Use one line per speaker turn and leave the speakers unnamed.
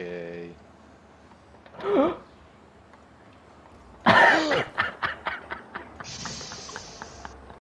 Ok.